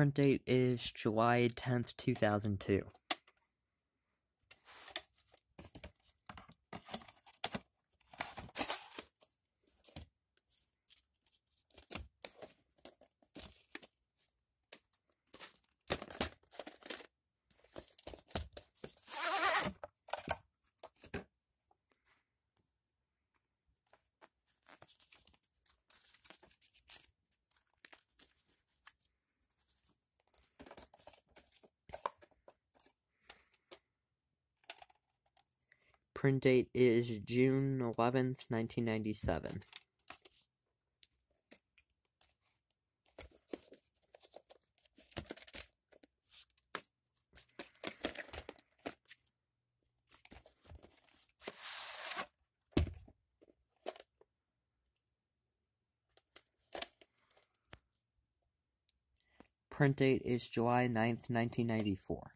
Print date is July 10th, 2002. Print date is June 11th, 1997. Print date is July 9th, 1994.